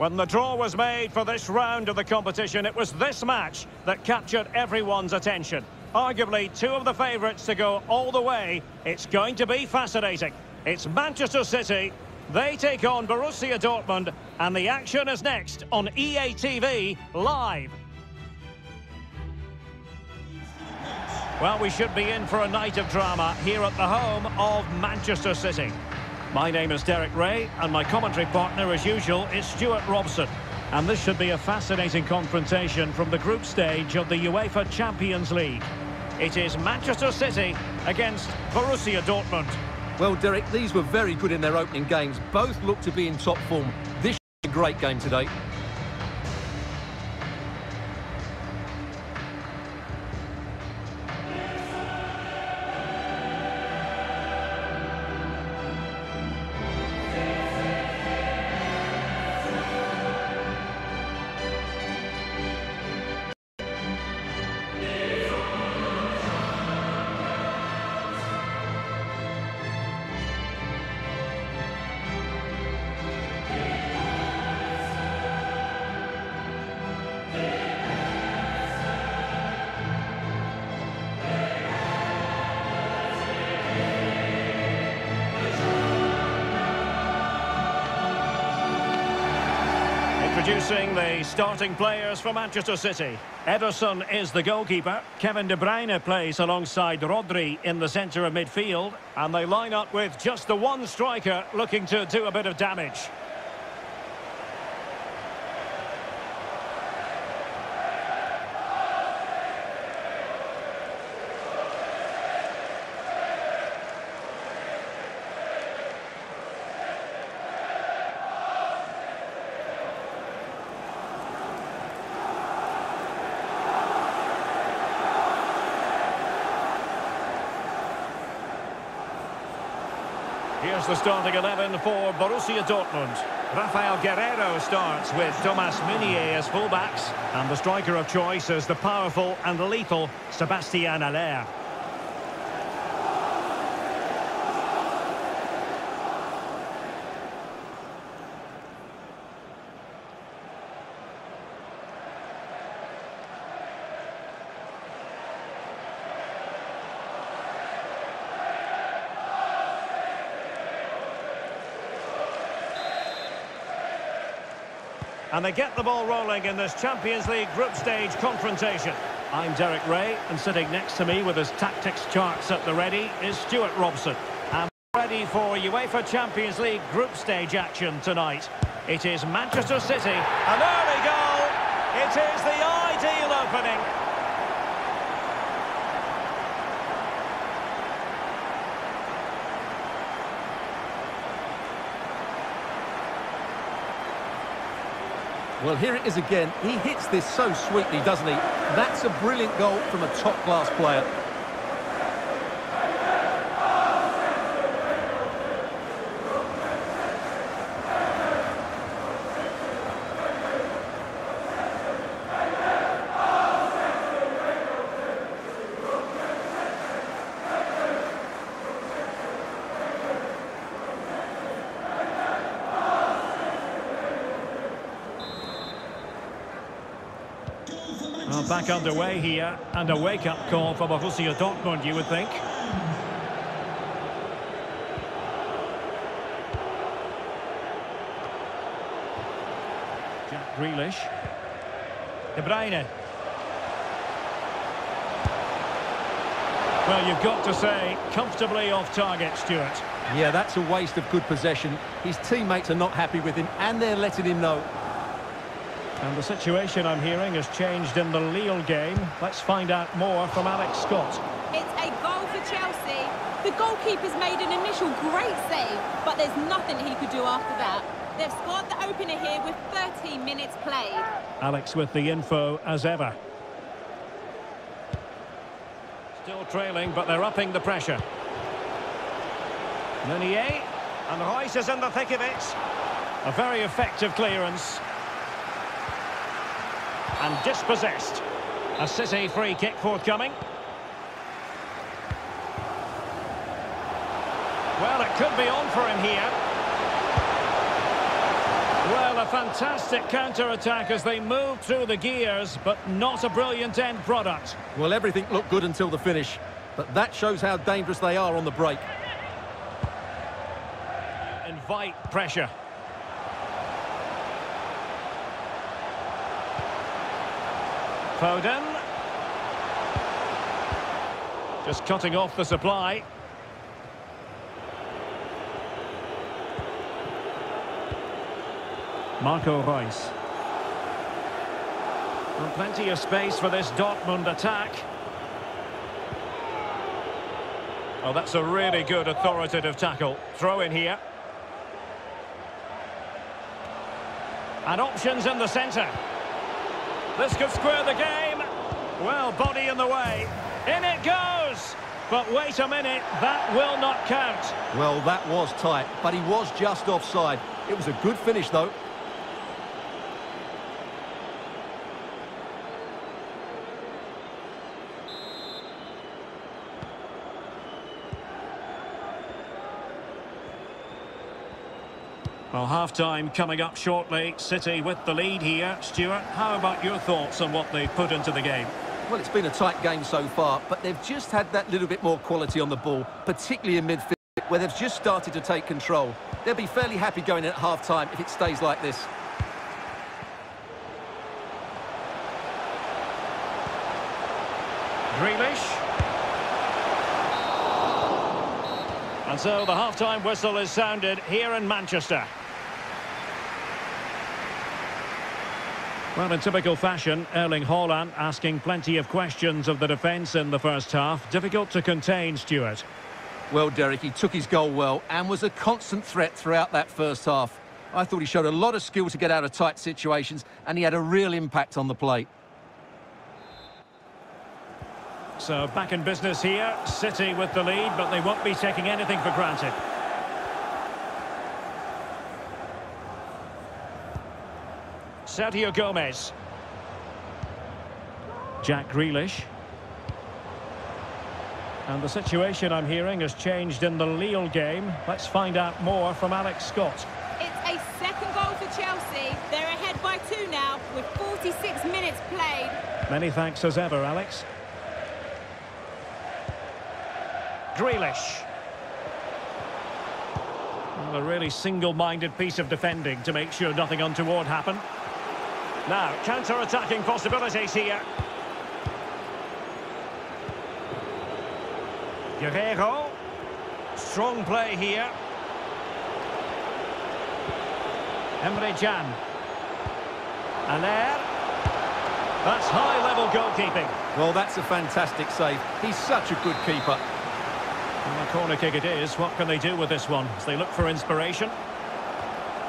When the draw was made for this round of the competition, it was this match that captured everyone's attention. Arguably two of the favourites to go all the way. It's going to be fascinating. It's Manchester City. They take on Borussia Dortmund. And the action is next on EA TV Live. Well, we should be in for a night of drama here at the home of Manchester City. My name is Derek Rae, and my commentary partner, as usual, is Stewart Robson. And this should be a fascinating confrontation from the group stage of the UEFA Champions League. It is Manchester City against Borussia Dortmund. Well, Derek, these were very good in their opening games. Both look to be in top form. This be a great game today. Introducing the starting players for Manchester City. Ederson is the goalkeeper. Kevin De Bruyne plays alongside Rodri in the centre of midfield. And they line up with just the one striker looking to do a bit of damage. Here's the starting 11 for Borussia Dortmund. Rafael Guerreiro starts with Thomas Meunier as fullbacks. And the striker of choice is the powerful and lethal Sebastian Haller. And they get the ball rolling in this Champions League group stage confrontation. I'm Derek Rae, and sitting next to me with his tactics charts at the ready is Stewart Robson. And ready for UEFA Champions League group stage action tonight. It is Manchester City. An early goal! It is the ideal opening. Well, here it is again. He hits this so sweetly, doesn't he? That's a brilliant goal from a top-class player. Back underway here, and a wake-up call for Borussia Dortmund, you would think. Jack Grealish. De Bruyne. Well, you've got to say, comfortably off target, Stuart. Yeah, that's a waste of good possession. His teammates are not happy with him, and they're letting him know. And the situation I'm hearing has changed in the Lille game. Let's find out more from Alex Scott. It's a goal for Chelsea. The goalkeeper's made an initial great save, but there's nothing he could do after that. They've scored the opener here with 13 minutes played. Alex with the info as ever. Still trailing, but they're upping the pressure. Meunier, and Reus is in the thick of it. A very effective clearance. And dispossessed. A City free kick forthcoming. Well, it could be on for him here. Well, a fantastic counter-attack as they move through the gears, but not a brilliant end product. Well, everything looked good until the finish, but that shows how dangerous they are on the break. Invite pressure. Foden. Just cutting off the supply. Marco Reus. Plenty of space for this Dortmund attack. Oh, that's a really good authoritative tackle. Throw in here. And options in the centre. This could square the game. Well, body in the way. In it goes! But wait a minute, that will not count. Well, that was tight, but he was just offside. It was a good finish, though. Well, half-time coming up shortly. City with the lead here. Stuart, how about your thoughts on what they've put into the game? Well, it's been a tight game so far, but they've just had that little bit more quality on the ball, particularly in midfield, where they've just started to take control. They'll be fairly happy going in at half-time if it stays like this. Grealish. And so the half-time whistle is sounded here in Manchester. Well, in typical fashion, Erling Haaland asking plenty of questions of the defence in the first half. Difficult to contain, Stuart. Well, Derek, he took his goal well and was a constant threat throughout that first half. I thought he showed a lot of skill to get out of tight situations and he had a real impact on the plate. So back in business here, City with the lead, but they won't be taking anything for granted. Sergio Gomez. Jack Grealish. And the situation I'm hearing has changed in the Lille game. Let's find out more from Alex Scott. It's a second goal for Chelsea. They're ahead by two now with 46 minutes played. Many thanks as ever, Alex. Grealish. Well, a really single-minded piece of defending to make sure nothing untoward happened. Now, counter-attacking possibilities here. Guerreiro. Strong play here. Emre Can. Haller. That's high-level goalkeeping. Well, that's a fantastic save. He's such a good keeper. And a corner kick it is. What can they do with this one as they look for inspiration?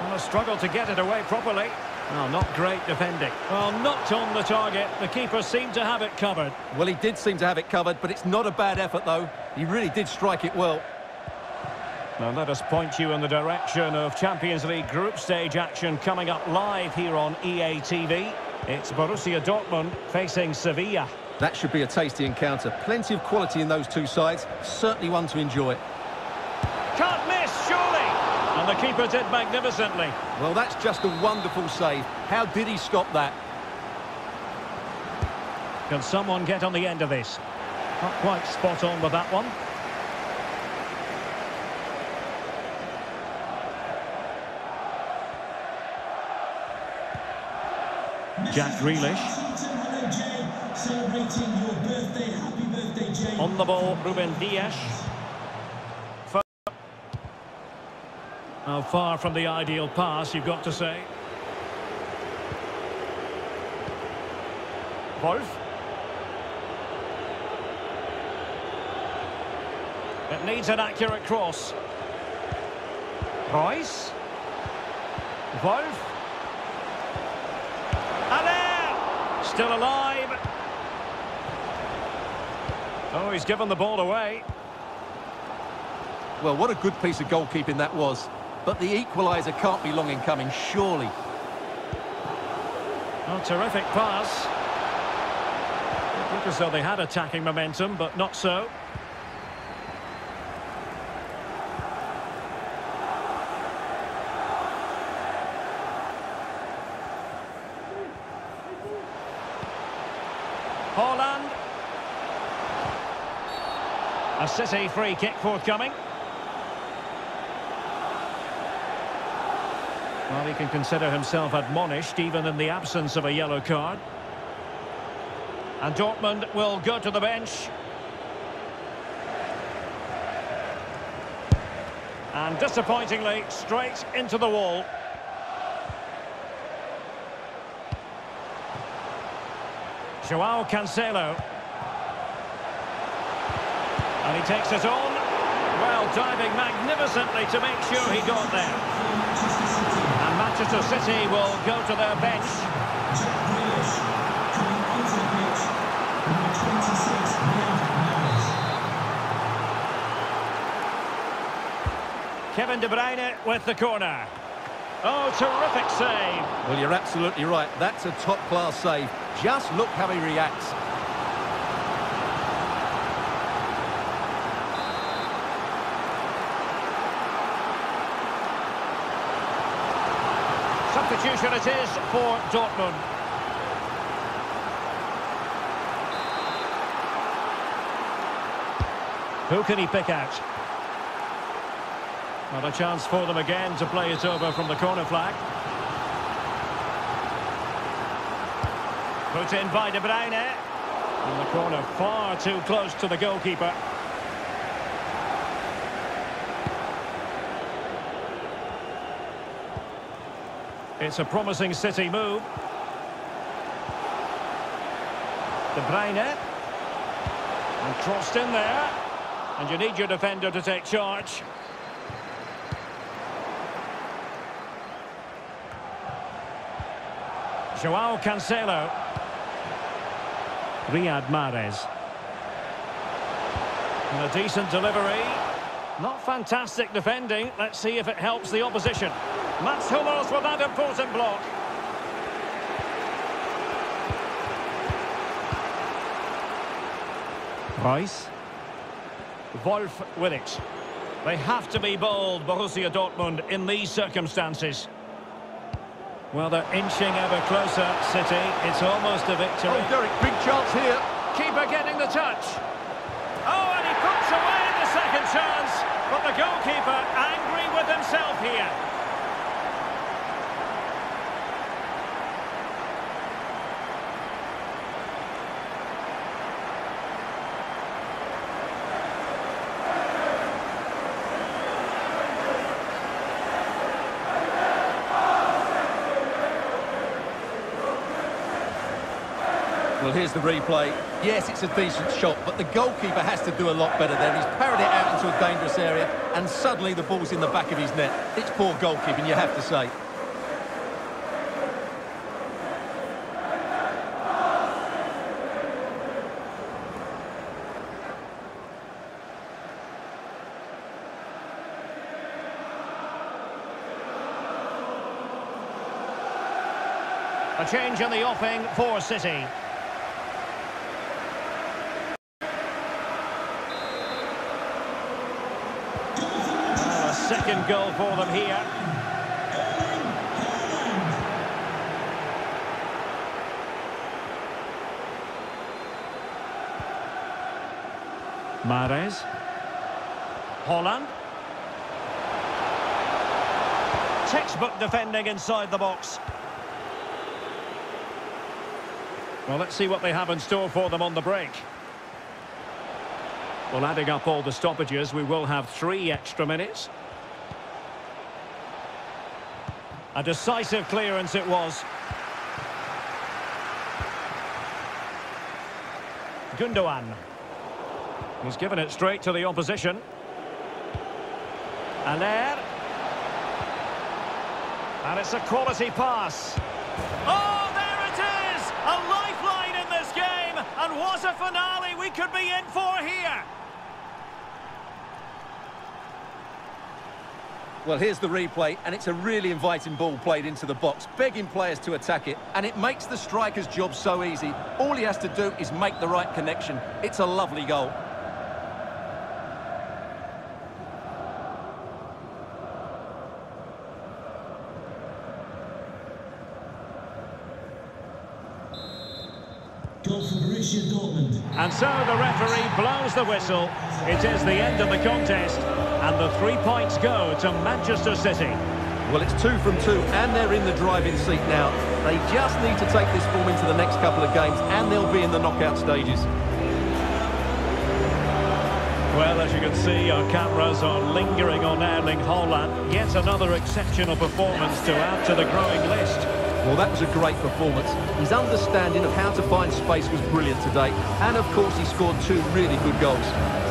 Well, a struggle to get it away properly. Well, not great defending. Well, not on the target. The keeper seemed to have it covered. Well, he did seem to have it covered, but it's not a bad effort, though. He really did strike it well. Now let us point you in the direction of Champions League group stage action coming up live here on EA TV. It's Borussia Dortmund facing Sevilla. That should be a tasty encounter. Plenty of quality in those two sides. Certainly one to enjoy. Can't! And the keeper did magnificently. Well, that's just a wonderful save. How did he stop that? Can someone get on the end of this? Not quite spot on with that one. Jack Grealish. On the ball, Ruben Dias. How far from the ideal pass, you've got to say. Wolf. It needs an accurate cross. Reus. Wolf. Haller! Still alive. Oh, he's given the ball away. Well, what a good piece of goalkeeping that was. But the equaliser can't be long in coming, surely. A terrific pass. It looked as though they had attacking momentum, but not so. Haaland. A City free kick forthcoming. Well, he can consider himself admonished even in the absence of a yellow card. And Dortmund will go to the bench. And disappointingly, straight into the wall. Joao Cancelo. And he takes it on. Well, diving magnificently to make sure he got there. Manchester City will go to their bench. Kevin De Bruyne with the corner. Oh, terrific save. Well, you're absolutely right. That's a top-class save. Just look how he reacts. Substitution it is for Dortmund. Who can he pick out? Not a chance for them again to play it over from the corner flag. Put in by De Bruyne. And the corner far too close to the goalkeeper. It's a promising City move. De Bruyne. And crossed in there. And you need your defender to take charge. Joao Cancelo. Riyad Mahrez. And a decent delivery. Not fantastic defending. Let's see if it helps the opposition. Mats Hummels with that important block. Reus. Wolf with it. They have to be bold, Borussia Dortmund, in these circumstances. Well, they're inching ever closer, City. It's almost a victory. Oh, Derek, big chance here. Keeper getting the touch. Oh, and he puts away the second chance. But the goalkeeper angry with himself here. Well, here's the replay. Yes, it's a decent shot, but the goalkeeper has to do a lot better there. He's parried it out into a dangerous area, and suddenly the ball's in the back of his net. It's poor goalkeeping, you have to say. A change in the offing for City. Oh, second goal for them here. Mahrez. Haaland. Textbook defending inside the box. Well, let's see what they have in store for them on the break. Well, adding up all the stoppages, we will have three extra minutes. A decisive clearance it was. Gundogan. He's given it straight to the opposition. Haller. And it's a quality pass. Oh, there it is! A lifeline in this game! And what a finale we could be in for here! Well, here's the replay, and it's a really inviting ball played into the box, begging players to attack it, and it makes the striker's job so easy. All he has to do is make the right connection. It's a lovely goal. And so the referee blows the whistle. It is the end of the contest, and the three points go to Manchester City. Well, it's two from two, and they're in the driving seat now. They just need to take this form into the next couple of games, and they'll be in the knockout stages. Well, as you can see, our cameras are lingering on Erling Haaland. Yet another exceptional performance to add to the growing list. Well, that was a great performance. His understanding of how to find space was brilliant today. And, of course, he scored two really good goals.